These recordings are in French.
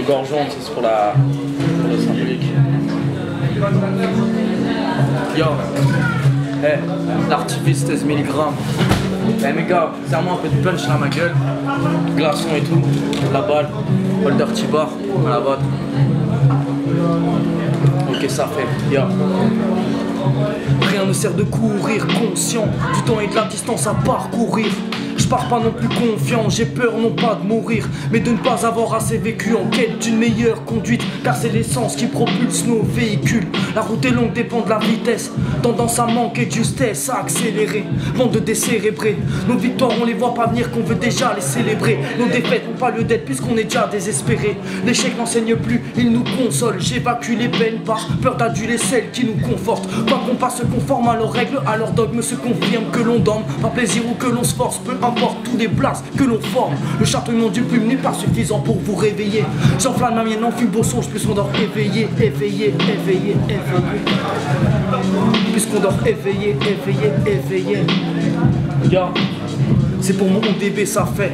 Le gorgeon, c'est pour la symbolique. Yo, hey, l'artiviste 16 mg. Eh mes gars, serre-moi un peu de punch là ma gueule. Glaçon et tout, la balle, holder bar, à la botte. Ok ça fait, yo. Rien ne sert de courir, conscient du temps et de la distance à parcourir. Pars pas non plus confiant, j'ai peur non pas de mourir, mais de ne pas avoir assez vécu en quête d'une meilleure conduite, car c'est l'essence qui propulse nos véhicules. La route est longue, dépend de la vitesse, tendance à manquer de justesse, à accélérer, bande de décérébrés. Nos victoires, on les voit pas venir, qu'on veut déjà les célébrer. Nos défaites n'ont pas lieu d'être puisqu'on est déjà désespéré. L'échec n'enseigne plus, il nous console. J'évacue les peines par peur d'aduler celles qui nous confortent. Pas qu'on passe se conforme à leurs règles, à leurs dogmes se confirme que l'on dorme, par plaisir ou que l'on se force, peu importe tous les blasts que l'on forme. Le châtiment du plume n'est pas suffisant pour vous réveiller. J'enflamme ma mienne, enfile beau songe, plus on dort éveillé, éveillé, éveillé, éveillé. Puisqu'on dort éveillé, éveillé, éveillé. Yo, c'est pour mon DB ça fait.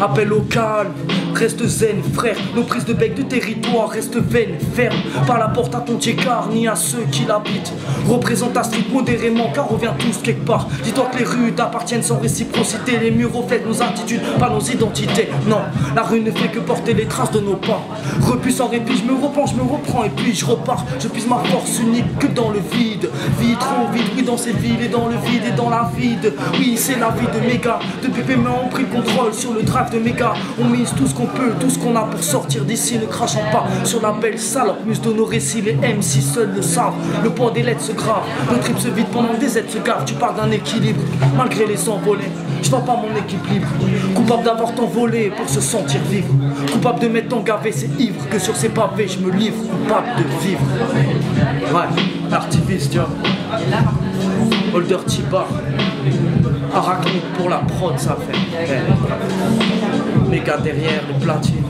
Appel au calme, reste zen frère. Nos prises de bec de territoire restent vaines, ferme. Par la porte à ton car ni à ceux qui l'habitent. Représente ta street modérément car on vient tous quelque part. Dis-toi que les rues t'appartiennent sans réciprocité. Les murs reflètent nos attitudes, pas nos identités. Non, la rue ne fait que porter les traces de nos pas. Repu sans répit, je me reprends, je me reprends et puis je repars. Je puise ma force unique que dans le vide. Vie trop vide, oui, dans ces villes et dans le vide et dans la vide. Oui, c'est la vie de méga. De pépé, mais on pris le contrôle sur le drive de méga. On mise tout ce qu'on peut, tout ce qu'on a pour sortir d'ici, ne crachant pas sur la belle salope. Muse de nos récits, les MC seuls le savent. Le poids des lettres se grave, le trip se vide pendant des aides se gavent. Tu parles d'un équilibre, malgré les envolés. Je vois pas mon équipe libre. Coupable d'avoir tant volé pour se sentir vivre. Coupable de m'être engavé, c'est ivre que sur ces pavés je me livre. Coupable de vivre. Ouais, artiviste, yo. Holder Tibar. Arachnide pour la prod, ça fait gars derrière, les platines.